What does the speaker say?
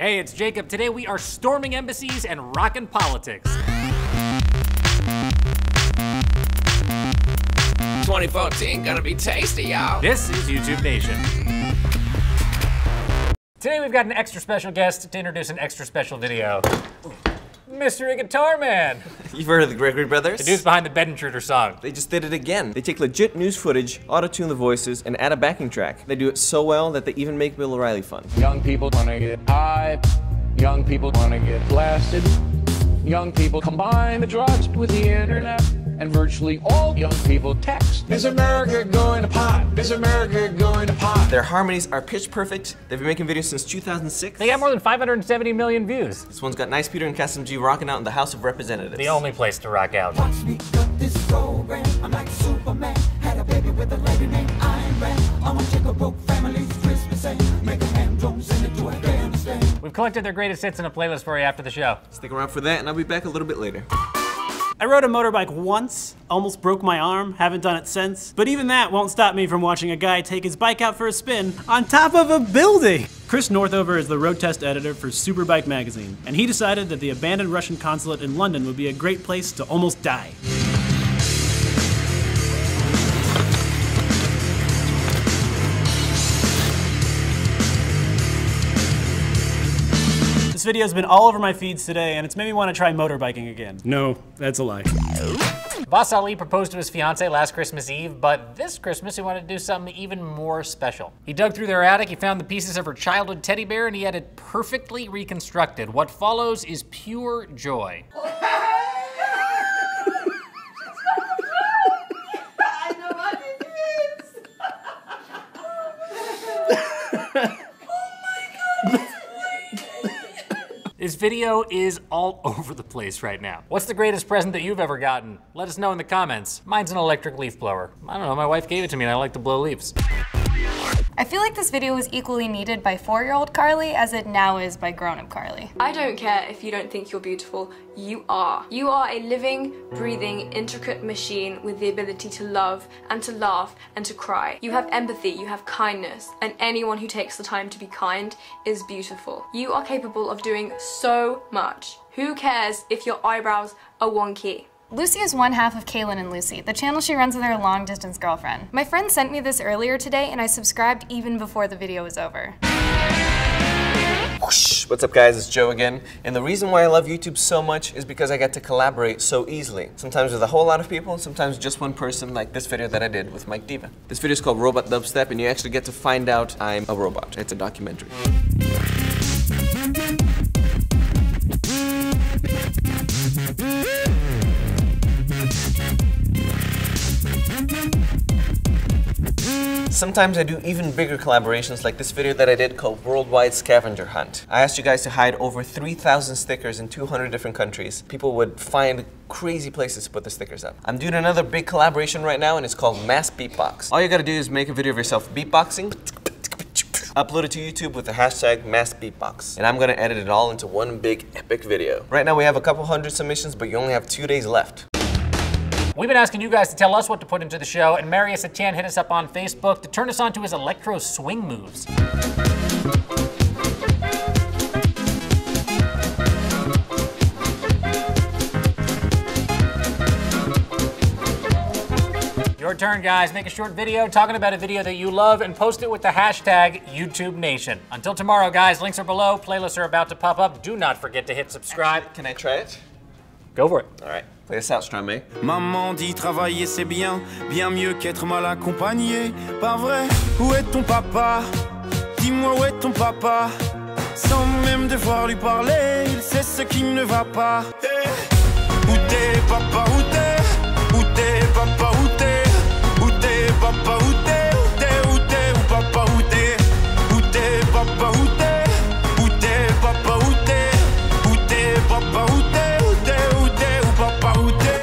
Hey, it's Jacob. Today we are storming embassies and rocking politics. 2014 gonna be tasty, y'all. This is YouTube Nation. Today we've got an extra special guest to introduce an extra special video. Mystery Guitar Man, You've heard of the Gregory Brothers? the dudes behind the Bed Intruder song. They just did it again. They take legit news footage, auto-tune the voices, and add a backing track. They do it so well that they even make Bill O'Reilly fun. Young people wanna get high. Young people wanna get blasted. Young people combine the drugs with the internet. And virtually all young people text. Is America going to pot? Is America going to pot? Their harmonies are pitch perfect. They've been making videos since 2006. They got more than 570 million views. This one's got Nice Peter and Kassem G rocking out in the House of Representatives. The only place to rock out. Watch me cut this program. I'm like Superman. Had a baby with a lady named Ayn Rand. I'm a chick who broke families. Christmas and make a hand drum sing it to Afghanistan. We've collected their greatest hits in a playlist for you after the show. Stick around for that, and I'll be back a little bit later. I rode a motorbike once, almost broke my arm, haven't done it since. But even that won't stop me from watching a guy take his bike out for a spin on top of a building. Chris Northover is the road test editor for Superbike magazine, and he decided that the abandoned Russian consulate in London would be a great place to almost die. Video's been all over my feeds today, and it's made me want to try motorbiking again. No, that's a lie. Boss Ali proposed to his fiancee last Christmas Eve, but this Christmas he wanted to do something even more special. He dug through their attic, he found the pieces of her childhood teddy bear, and he had it perfectly reconstructed. What follows is pure joy. This video is all over the place right now. What's the greatest present that you've ever gotten? Let us know in the comments. Mine's an electric leaf blower. I don't know, my wife gave it to me and I like to blow leaves. I feel like this video was equally needed by four-year-old Carly as it now is by grown-up Carly. I don't care if you don't think you're beautiful, you are. You are a living, breathing, intricate machine with the ability to love and to laugh and to cry. You have empathy, you have kindness, and anyone who takes the time to be kind is beautiful. You are capable of doing so much. Who cares if your eyebrows are wonky? Lucy is one half of Kaelyn and Lucy, the channel she runs with her long-distance girlfriend. My friend sent me this earlier today and I subscribed even before the video was over. What's up, guys? It's Joe again. And the reason why I love YouTube so much is because I get to collaborate so easily. Sometimes with a whole lot of people, sometimes just one person, like this video that I did with Mike Diva. This video is called Robot Dubstep, and you actually get to find out I'm a robot. It's a documentary. Sometimes I do even bigger collaborations like this video that I did called Worldwide Scavenger Hunt. I asked you guys to hide over 3,000 stickers in 200 different countries. People would find crazy places to put the stickers up. I'm doing another big collaboration right now and it's called Mass Beatbox. All you gotta do is make a video of yourself beatboxing, upload it to YouTube with the hashtag MassBeatbox. And I'm gonna edit it all into one big epic video. Right now we have a couple hundred submissions, but you only have two days left. We've been asking you guys to tell us what to put into the show, and Marius Etienne hit us up on Facebook to turn us on to his electro swing moves. Your turn, guys. Make a short video talking about a video that you love and post it with the hashtag YouTube Nation. Until tomorrow, guys, links are below. Playlists are about to pop up. Do not forget to hit subscribe. Can I try it? Go for it. All right, Maman dit travailler c'est bien, bien mieux qu'être mal accompagné. Pas vrai? Où est ton papa? Dis-moi où est ton papa? Sans même devoir lui parler, il sait ce qui ne va pas. Eh, Où t'es papa?